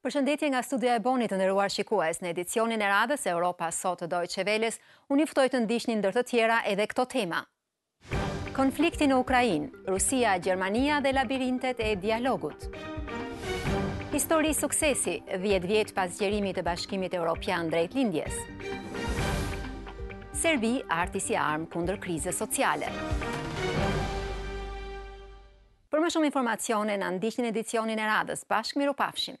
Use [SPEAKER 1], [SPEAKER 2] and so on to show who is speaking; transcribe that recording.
[SPEAKER 1] Përshëndetje nga studia e Bonit të nderuar shikues. Në edicionin e radhës Europa sot të Deutsche Welles, unë ju ftoj të ndiqni ndër të tjera edhe këto tema. Konflikti në Ukrainë, Rusia, Gjermania dhe labirintet e dialogut. Histori suksesi, 10 vjet pas zgjerimit të Bashkimit Europian drejt lindjes. Serbi, arti si armë kundër krizës sociale. Për më shumë informacione, na ndiqni në edicionin e radhës. Bashkë mirupafshim!